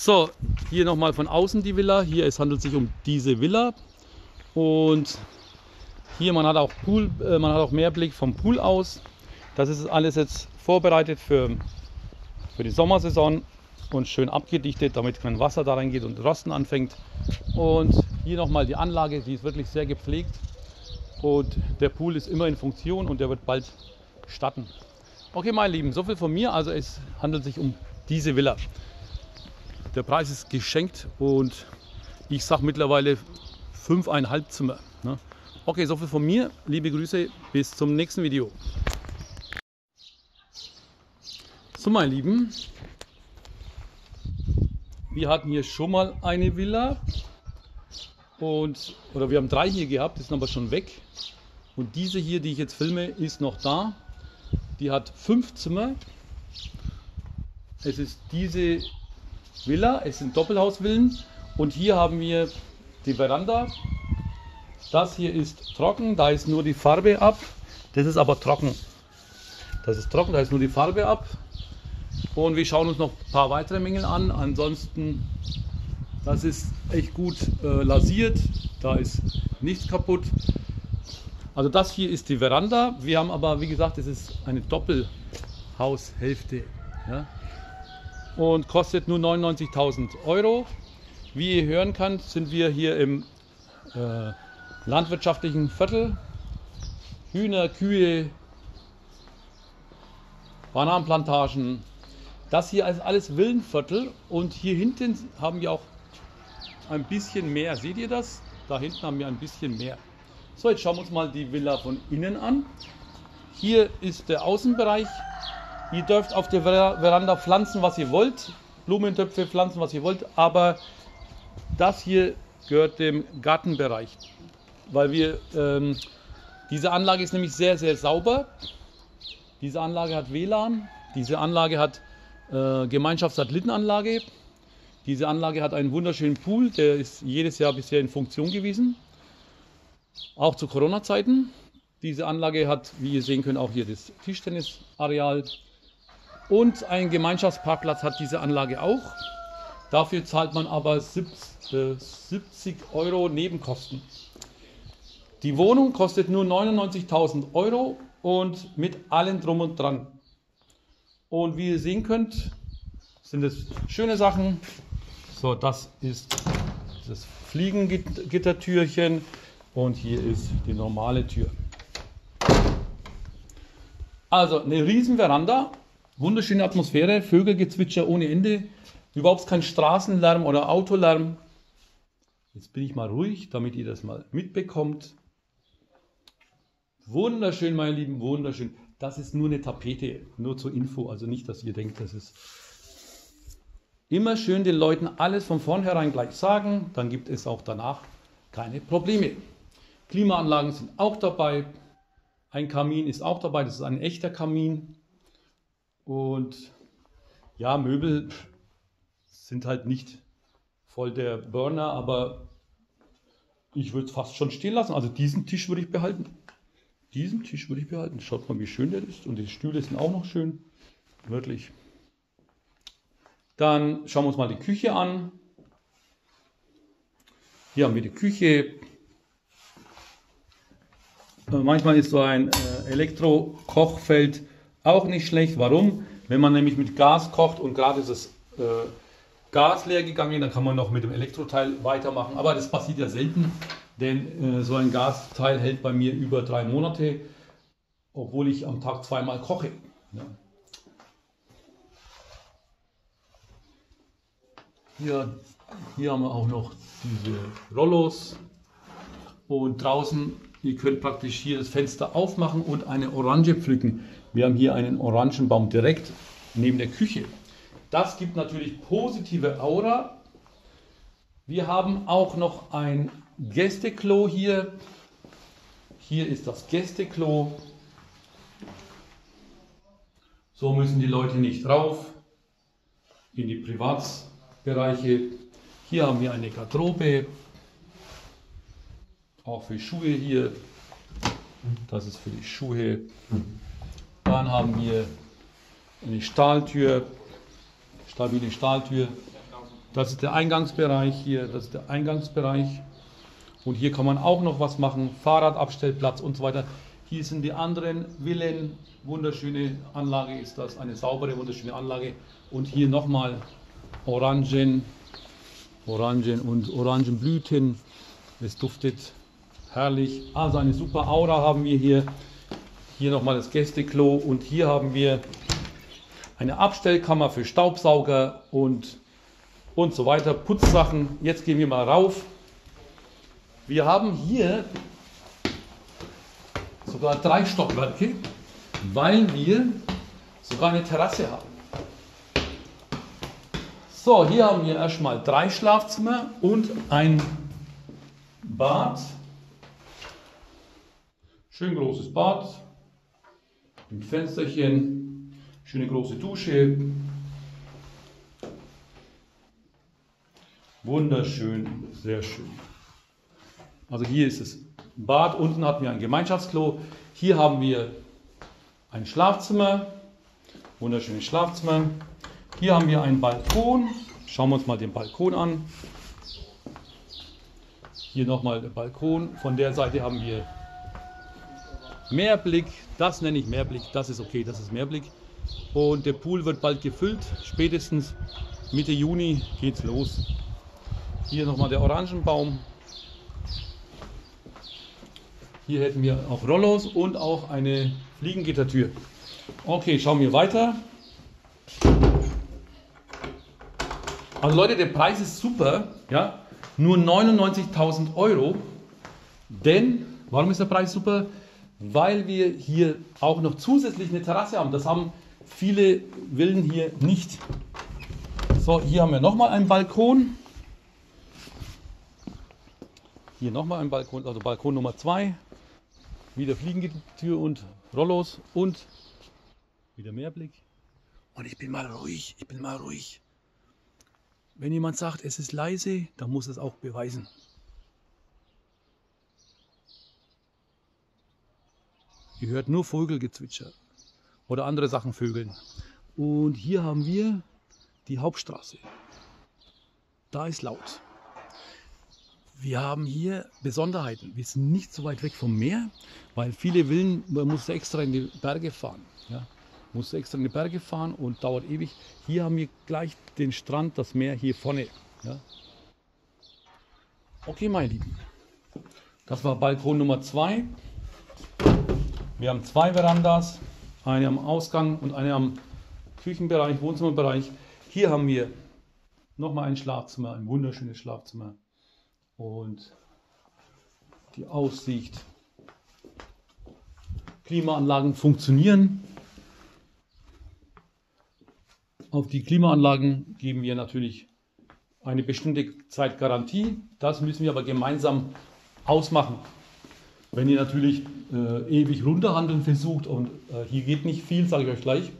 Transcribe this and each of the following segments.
So, hier nochmal von außen die Villa. Hier es handelt sich um diese Villa. Und hier man hat auch Pool, äh, man hat auch Mehrblick vom Pool aus. Das ist alles jetzt vorbereitet für, für die Sommersaison und schön abgedichtet, damit kein Wasser da reingeht und Rosten anfängt. Und hier nochmal die Anlage, die ist wirklich sehr gepflegt. Und der Pool ist immer in Funktion und der wird bald starten. Okay, meine Lieben, so viel von mir. Also es handelt sich um diese Villa. Der Preis ist geschenkt und ich sage mittlerweile fünfeinhalb Zimmer. Ne? Okay, so viel von mir. Liebe Grüße, bis zum nächsten Video. So, meine Lieben, wir hatten hier schon mal eine Villa und oder wir haben drei hier gehabt, die sind aber schon weg. Und diese hier, die ich jetzt filme, ist noch da. Die hat fünf Zimmer. Es ist diese Villa, es sind Doppelhausvillen und hier haben wir die Veranda. Das hier ist trocken, da ist nur die Farbe ab. Das ist aber trocken. Das ist trocken, da ist nur die Farbe ab. Und wir schauen uns noch ein paar weitere Mängel an. Ansonsten, das ist echt gut äh, lasiert. Da ist nichts kaputt. Also das hier ist die Veranda. Wir haben aber, wie gesagt, es ist eine Doppelhaushälfte. Ja? Und kostet nur 99.000 Euro. Wie ihr hören könnt, sind wir hier im äh, landwirtschaftlichen Viertel. Hühner, Kühe, Bananenplantagen. Das hier ist alles Villenviertel und hier hinten haben wir auch ein bisschen mehr. Seht ihr das? Da hinten haben wir ein bisschen mehr. So, jetzt schauen wir uns mal die Villa von innen an. Hier ist der Außenbereich. Ihr dürft auf der Veranda pflanzen, was ihr wollt. Blumentöpfe pflanzen, was ihr wollt. Aber das hier gehört dem Gartenbereich. Weil wir, ähm, diese Anlage ist nämlich sehr, sehr sauber. Diese Anlage hat WLAN. Diese Anlage hat äh, Gemeinschaftssatellitenanlage. Diese Anlage hat einen wunderschönen Pool, der ist jedes Jahr bisher in Funktion gewesen. Auch zu Corona-Zeiten. Diese Anlage hat, wie ihr sehen könnt, auch hier das Tischtennisareal. Und ein Gemeinschaftsparkplatz hat diese Anlage auch. Dafür zahlt man aber 70 äh, Euro Nebenkosten. Die Wohnung kostet nur 99.000 Euro und mit allem drum und dran. Und wie ihr sehen könnt, sind es schöne Sachen. So, das ist das Fliegengittertürchen und hier ist die normale Tür. Also eine riesen Veranda, wunderschöne Atmosphäre, Vögelgezwitscher ohne Ende, überhaupt kein Straßenlärm oder Autolärm. Jetzt bin ich mal ruhig, damit ihr das mal mitbekommt. Wunderschön, meine Lieben, wunderschön. Das ist nur eine Tapete, nur zur Info, also nicht, dass ihr denkt, das ist immer schön den Leuten alles von vornherein gleich sagen, dann gibt es auch danach keine Probleme. Klimaanlagen sind auch dabei, ein Kamin ist auch dabei, das ist ein echter Kamin und ja, Möbel sind halt nicht voll der Burner, aber ich würde es fast schon stehen lassen. Also diesen Tisch würde ich behalten. Diesen Tisch würde ich behalten. Schaut mal, wie schön der ist. Und die Stühle sind auch noch schön. Wirklich. Dann schauen wir uns mal die Küche an. Hier haben wir die Küche. Äh, manchmal ist so ein äh, Elektro-Kochfeld auch nicht schlecht. Warum? Wenn man nämlich mit Gas kocht und gerade ist das äh, Gas leer gegangen, dann kann man noch mit dem Elektroteil weitermachen. Aber das passiert ja selten. Denn äh, so ein Gasteil hält bei mir über drei Monate, obwohl ich am Tag zweimal koche. Ja. Hier, hier haben wir auch noch diese Rollos. Und draußen, ihr könnt praktisch hier das Fenster aufmachen und eine Orange pflücken. Wir haben hier einen Orangenbaum direkt neben der Küche. Das gibt natürlich positive Aura. Wir haben auch noch ein Gästeklo hier. Hier ist das Gästeklo. So müssen die Leute nicht rauf in die Privatsbereiche. Hier haben wir eine Garderobe, auch für Schuhe hier. Das ist für die Schuhe. Dann haben wir eine Stahltür, stabile Stahltür. Das ist der Eingangsbereich hier, das ist der Eingangsbereich. Und hier kann man auch noch was machen, Fahrradabstellplatz und so weiter. Hier sind die anderen Villen, wunderschöne Anlage ist das, eine saubere, wunderschöne Anlage. Und hier nochmal Orangen, Orangen und Orangenblüten. Es duftet herrlich. Also eine super Aura haben wir hier. Hier nochmal das Gästeklo und hier haben wir eine Abstellkammer für Staubsauger und, und so weiter, Putzsachen. Jetzt gehen wir mal rauf. Wir haben hier sogar drei Stockwerke, weil wir sogar eine Terrasse haben. So, hier haben wir erstmal drei Schlafzimmer und ein Bad. Schön großes Bad mit Fensterchen, schöne große Dusche. Wunderschön, sehr schön. Also hier ist es Bad, unten hatten wir ein Gemeinschaftsklo. Hier haben wir ein Schlafzimmer, wunderschönes Schlafzimmer. Hier haben wir einen Balkon. Schauen wir uns mal den Balkon an. Hier nochmal der Balkon. Von der Seite haben wir Mehrblick. Das nenne ich Mehrblick. Das ist okay, das ist Mehrblick. Und der Pool wird bald gefüllt. Spätestens Mitte Juni geht's los. Hier nochmal der Orangenbaum. Hier hätten wir auch Rollos und auch eine Fliegengittertür. Okay, schauen wir weiter. Also Leute, der Preis ist super, ja, nur 99.000 Euro. Denn, warum ist der Preis super? Weil wir hier auch noch zusätzlich eine Terrasse haben. Das haben viele Villen hier nicht. So, hier haben wir nochmal einen Balkon. Hier nochmal ein Balkon, also Balkon Nummer 2. Wieder Fliegengitür und Rollos und wieder Mehrblick. Und ich bin mal ruhig, ich bin mal ruhig. Wenn jemand sagt, es ist leise, dann muss es auch beweisen. Ihr hört nur Vogelgezwitscher oder andere Sachen vögeln. Und hier haben wir die Hauptstraße. Da ist laut. Wir haben hier Besonderheiten. Wir sind nicht so weit weg vom Meer, weil viele Villen, man muss extra in die Berge fahren. Ja musst extra in die Berge fahren und dauert ewig. Hier haben wir gleich den Strand, das Meer hier vorne. Ja. Okay, meine Lieben. Das war Balkon Nummer 2. Wir haben zwei Verandas, eine am Ausgang und eine am Küchenbereich, Wohnzimmerbereich. Hier haben wir nochmal ein Schlafzimmer, ein wunderschönes Schlafzimmer. Und die Aussicht. Klimaanlagen funktionieren. Auf die Klimaanlagen geben wir natürlich eine bestimmte Zeit Garantie. Das müssen wir aber gemeinsam ausmachen. Wenn ihr natürlich äh, ewig runterhandeln versucht und äh, hier geht nicht viel, sage ich euch gleich,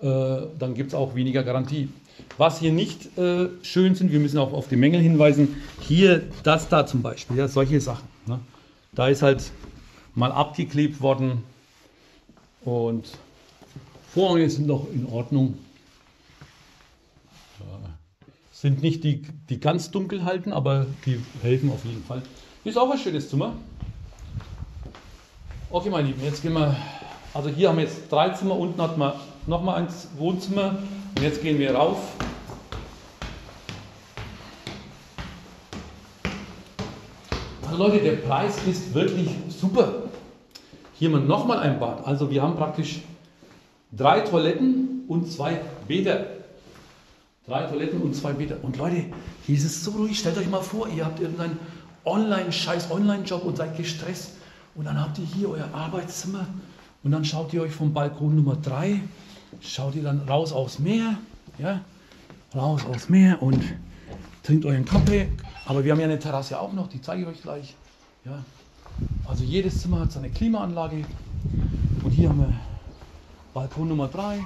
äh, dann gibt es auch weniger Garantie. Was hier nicht äh, schön sind, wir müssen auch auf die Mängel hinweisen. Hier, das da zum Beispiel, ja, solche Sachen. Ne? Da ist halt mal abgeklebt worden und Vorhänge sind noch in Ordnung. Sind nicht die, die ganz dunkel halten, aber die helfen auf jeden Fall. Ist auch ein schönes Zimmer. Okay, meine Lieben, jetzt gehen wir. Also hier haben wir jetzt drei Zimmer, unten hat man nochmal ein Wohnzimmer. Und jetzt gehen wir rauf. Also Leute, der Preis ist wirklich super. Hier haben wir nochmal ein Bad. Also wir haben praktisch drei Toiletten und zwei Bäder. Drei Toiletten und zwei Bäder. Und Leute, hier ist es so ruhig. Stellt euch mal vor, ihr habt irgendeinen Online-Scheiß, Online-Job und seid gestresst. Und dann habt ihr hier euer Arbeitszimmer. Und dann schaut ihr euch vom Balkon Nummer 3, schaut ihr dann raus aufs Meer. Ja, raus aufs Meer und trinkt euren Kaffee. Aber wir haben ja eine Terrasse auch noch, die zeige ich euch gleich. Ja, also jedes Zimmer hat seine Klimaanlage. Und hier haben wir Balkon Nummer 3.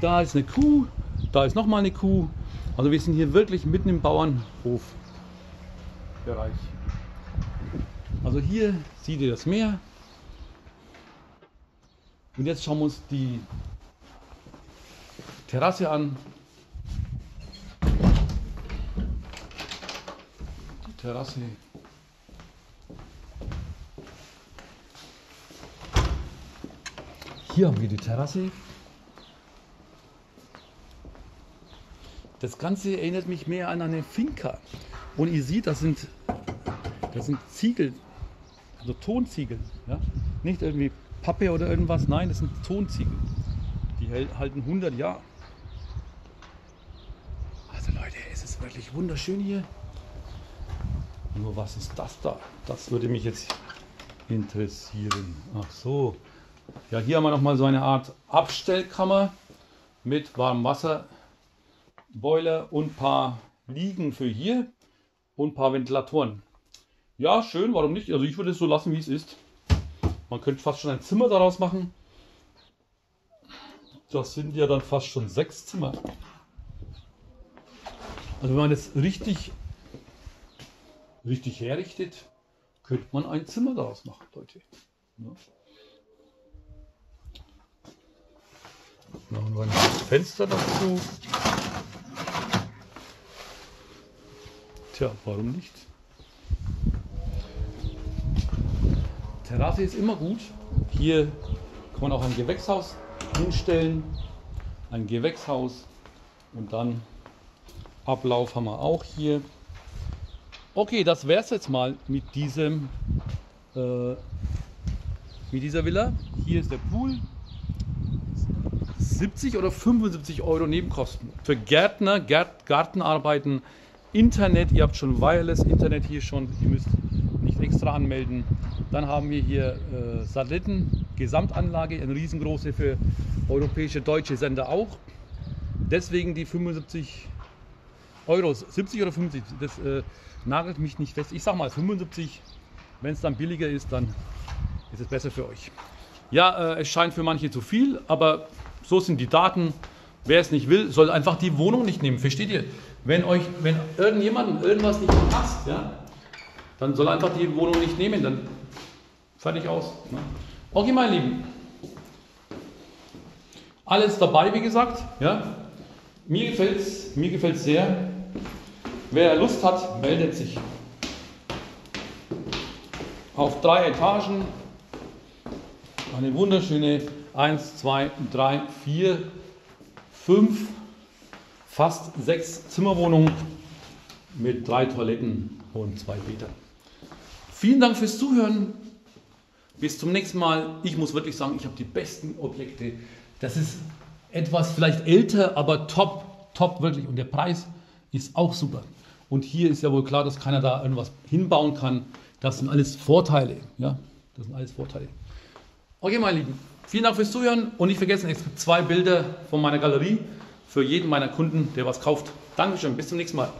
Da ist eine Kuh, da ist nochmal eine Kuh. Also wir sind hier wirklich mitten im Bauernhofbereich. Also hier seht ihr das Meer. Und jetzt schauen wir uns die Terrasse an. Terrasse. Hier haben wir die Terrasse. Das Ganze erinnert mich mehr an eine Finca. Und ihr seht, das sind, das sind Ziegel, also Tonziegel. Ja? Nicht irgendwie Pappe oder irgendwas, nein, das sind Tonziegel. Die halten 100 Jahre. Also Leute, es ist wirklich wunderschön hier. Nur was ist das da? Das würde mich jetzt interessieren. Ach so. Ja, hier haben wir nochmal so eine Art Abstellkammer mit Warmwasserboiler und ein paar Liegen für hier und ein paar Ventilatoren. Ja, schön, warum nicht? Also ich würde es so lassen, wie es ist. Man könnte fast schon ein Zimmer daraus machen. Das sind ja dann fast schon sechs Zimmer. Also wenn man das richtig, richtig herrichtet, könnte man ein Zimmer daraus machen, Leute. Ja. Machen wir ein Fenster dazu. Tja, warum nicht? Terrasse ist immer gut. Hier kann man auch ein Gewächshaus hinstellen. Ein Gewächshaus und dann Ablauf haben wir auch hier. Okay, das wäre es jetzt mal mit diesem äh, mit dieser Villa. Hier ist der Pool. 70 oder 75 Euro Nebenkosten. Für Gärtner, Gärt, Gartenarbeiten, Internet, ihr habt schon Wireless Internet hier schon, ihr müsst extra anmelden. Dann haben wir hier äh, Satelliten, Gesamtanlage, eine riesengroße für europäische, deutsche Sender auch. Deswegen die 75 Euro, 70 oder 50, das äh, nagelt mich nicht fest. Ich sag mal 75, wenn es dann billiger ist, dann ist es besser für euch. Ja, äh, es scheint für manche zu viel, aber so sind die Daten. Wer es nicht will, soll einfach die Wohnung nicht nehmen. Versteht ihr? Wenn euch, wenn irgendjemandem irgendwas nicht passt, ja, dann soll einfach die Wohnung nicht nehmen. Dann fertig aus. Ne? Okay, meine Lieben. Alles dabei, wie gesagt. Ja. Mir gefällt es mir gefällt's sehr. Wer Lust hat, meldet sich. Auf drei Etagen. Eine wunderschöne 1, 2, 3, 4, 5, fast sechs Zimmerwohnungen mit drei Toiletten und zwei Bädern. Vielen Dank fürs Zuhören. Bis zum nächsten Mal. Ich muss wirklich sagen, ich habe die besten Objekte. Das ist etwas vielleicht älter, aber top, top wirklich. Und der Preis ist auch super. Und hier ist ja wohl klar, dass keiner da irgendwas hinbauen kann. Das sind alles Vorteile. Ja, das sind alles Vorteile. Okay, meine Lieben. Vielen Dank fürs Zuhören und nicht vergessen, es gibt zwei Bilder von meiner Galerie für jeden meiner Kunden, der was kauft. Dankeschön, bis zum nächsten Mal.